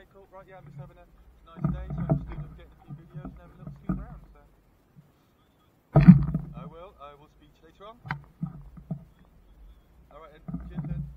Okay, cool. Right, yeah, I'm just having a nice day, so I'm just doing, getting a few videos and having a little scoot around. So I will. I will speak to you later on. All right, then. Cheers, then.